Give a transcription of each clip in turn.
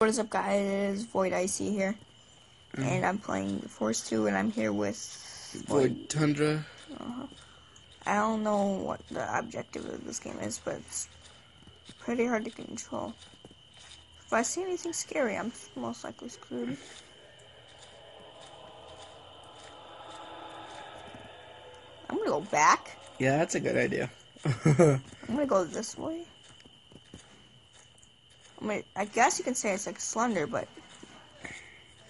What is up, guys? It is VoiD Iceyy here, mm. and I'm playing Forest 2, and I'm here with Void Tundra. Uh-huh. I don't know what the objective of this game is, but it's pretty hard to control. If I see anything scary, I'm most likely screwed. I'm gonna go back. Yeah, that's a good idea. I'm gonna go this way. I mean, I guess you can say it's like Slender, but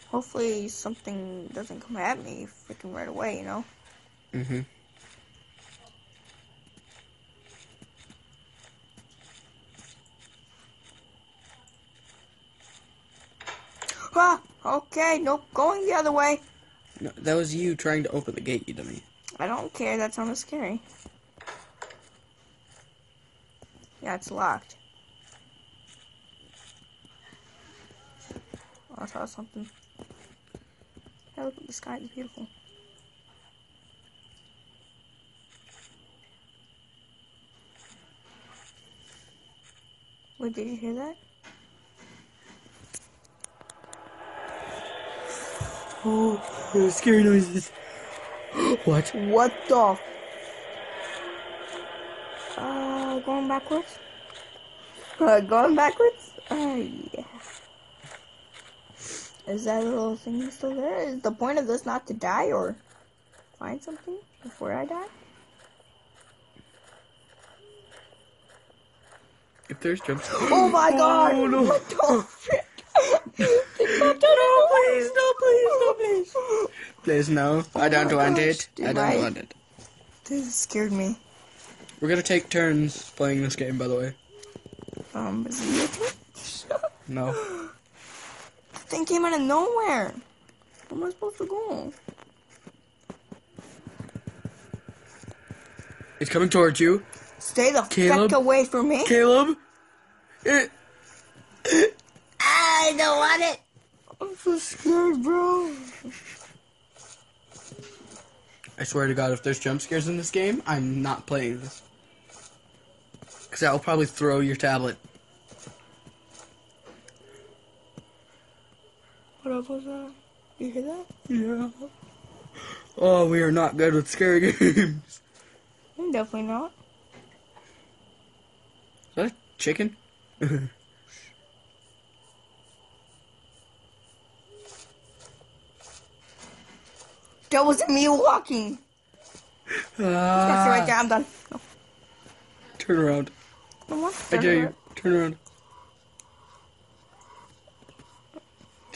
hopefully something doesn't come at me freaking right away, you know? hmm Ah, okay, nope, going the other way. No, that was you trying to open the gate, you dummy. I don't care, that sounded scary. Yeah, it's locked. I saw something. Yeah, look at the sky, it's beautiful. Wait, did you hear that? Oh, scary noises. what? What the? Uh, going backwards? Uh, going backwards? Uh, yeah. Is that little thing still there? Is the point of this not to die or find something before I die? If there's jumps. Oh my god! Oh, no. What the frick? no, please, no, please, no, please. Please, no. I don't Oh want gosh, it. dude, I don't I- want it. This scared me. We're gonna take turns playing this game, by the way. Um, is it your turn? No. thing came out of nowhere. Where am I supposed to go? It's coming towards you. Stay the Caleb? fuck away from me. Caleb! It, I don't want it. I'm so scared, bro. I swear to God, if there's jump scares in this game, I'm not playing this. Because that will probably throw your tablet. What up was that? You hear that? Yeah. Oh, we are not good with scary games. I'm definitely not. Is that a chicken? That wasn't me walking. Ah. That's right there. I'm done. No, turn around. I dare you. Turn around.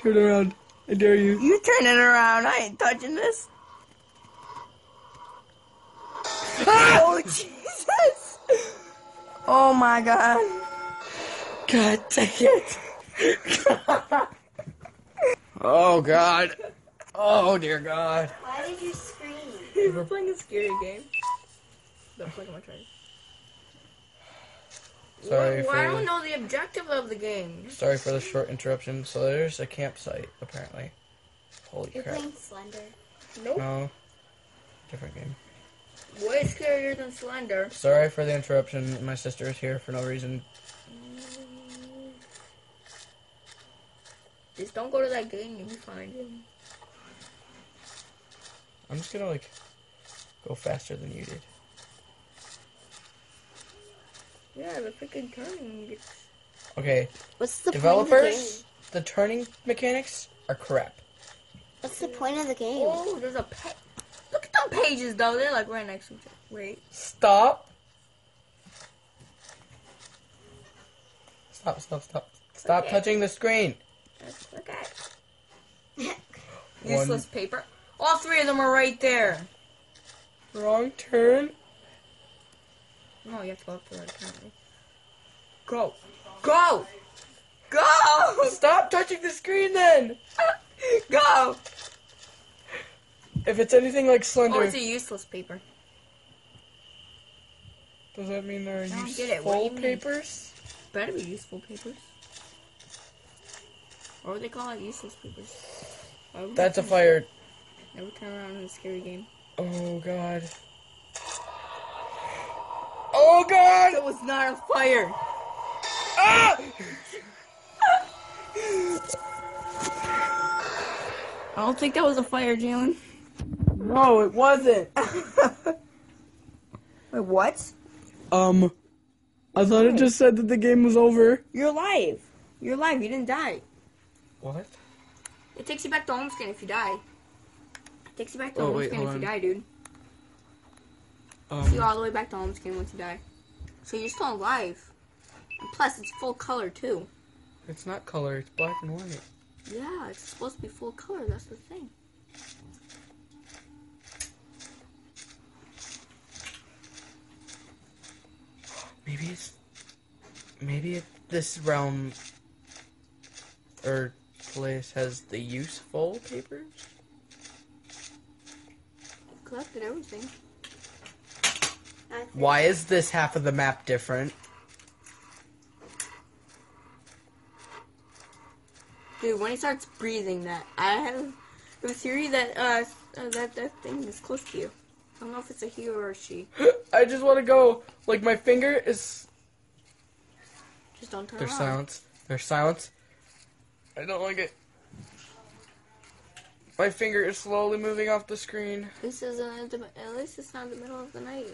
Turn around. I dare you. You turn it around. I ain't touching this. Ah! Oh Jesus! Oh my God! God dang it. oh, God. Oh, dear God. Why did you scream? We're playing a scary game. Don't play my try. Sorry well, I for- don't know the objective of the game. Sorry for the short interruption. So there's a campsite, apparently. Holy You're crap. playing Slender. Nope. No. Different game. Way scarier than Slender. Sorry for the interruption. My sister is here for no reason. Just don't go to that game. You'll be fine. I'm just gonna, like, go faster than you did. Yeah, the freaking turning gets. Okay, What's the developers, the turning mechanics are crap. point of the game? What's the point of the game? Oh, there's a pa- Look at them pages, though. They're like right next to each other. Wait. Stop. Stop, stop, stop. Stop Okay. touching the screen. Okay. Useless paper. All three of them are right there. Wrong turn. No, you have to go up to that apparently. Go. Go! Go! Stop touching the screen then! Go! If it's anything like Oh, Slender, it's a useless paper. does that mean there are useful get it. What do mean? papers? Better be useful papers. Or they call it useless papers. That's a fire. Never turn around in a scary game. Oh god. Oh god! It was not a fire. Ah! I don't think that was a fire, Jalen. No, it wasn't. Wait, what? Um, I thought it just said that the game was over. You're alive. You're alive. You didn't die. What? It takes you back to home skin if you die. It takes you back to Oh, home wait, skin if you die, dude. Takes you Um, all the way back to home skin once you die. So you're still alive. And plus, it's full color too. it's not color. It's black and white. Yeah, it's supposed to be full color. That's the thing. Maybe it's maybe it, this realm or place has the useful papers. I've collected everything. Why is this half of the map different? Dude, when he starts breathing, that I have a theory that uh, uh that that thing is close to you. I don't know if it's a he or a she. I just want to go. Like my finger is. Just don't turn There's around. silence. There's silence. I don't like it. My finger is slowly moving off the screen This isn't at, at least it's not the middle of the night.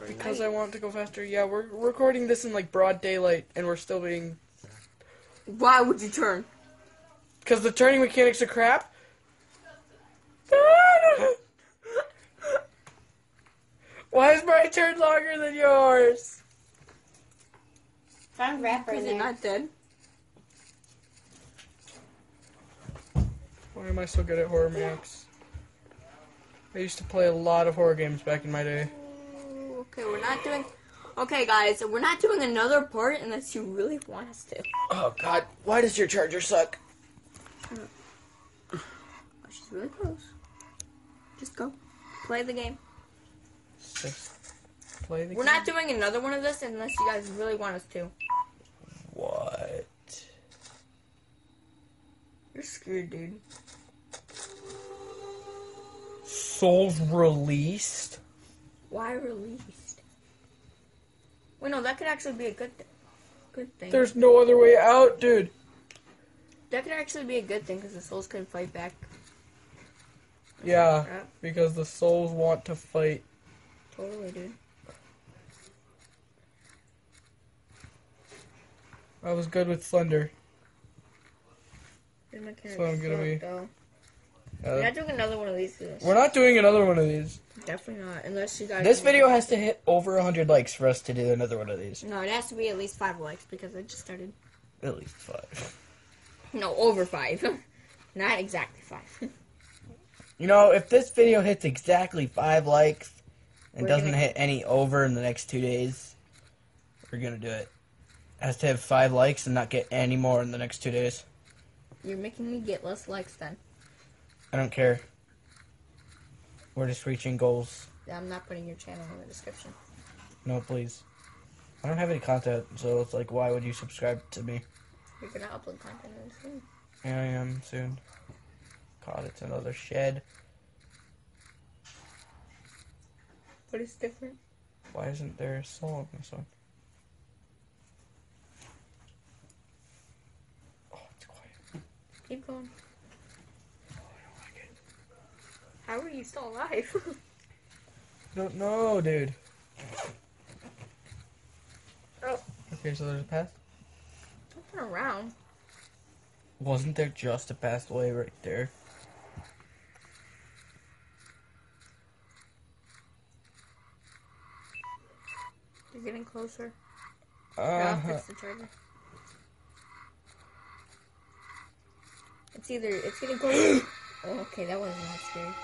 Or because night. I want to go faster. Yeah, we're recording this in like broad daylight, and we're still being Why would you turn? because the turning mechanics are crap. Why is my turn longer than yours? Found rapper in Because you're there. not dead. Why am I so good at horror maps? I used to play a lot of horror games back in my day. Okay, we're not doing. Okay, guys, we're not doing another part unless you really want us to. Oh God, why does your charger suck? Oh, she's really close. Just go. Play the game. Just play the We're game. not doing another one of this unless you guys really want us to. What? You're screwed, dude. Souls released? Why released? Wait, no, that could actually be a good thing. Good thing. There's no other way out, dude. That could actually be a good thing because the souls can fight back. Yeah, because the souls want to fight. Totally, dude. I was good with thunder. So I'm gonna be- though. Uh, We're not doing another one of these. We're not doing another one of these. Definitely not, unless you guys. This video has to hit over 100 likes for us to do another one of these. No, it has to be at least five likes because I just started. At least five. No, over five. not exactly five. You know, if this video hits exactly five likes and We're doesn't gonna- hit any over in the next two days, we're gonna do it. It has to have five likes and not get any more in the next two days. You're making me get less likes then. I don't care. We're just reaching goals. I'm not putting your channel in the description. No, please. I don't have any content, so it's like, why would you subscribe to me? You're gonna upload content soon. Here I am soon. God, it's another shed. But it's different. Why isn't there a soul in this one? Oh, it's quiet. Keep going. I don't like it. How are you still alive? Don't know, dude. oh, Okay, so there's a path. don't turn around. Wasn't there just a pathway right there? You're getting closer. Uh, Yeah, fix the charger. It's either it's getting closer. oh, okay, that wasn't that scary.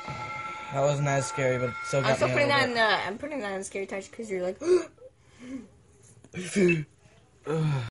that wasn't as scary, but still got I'm still me putting that in the. I'm putting that in scary touch because you're like.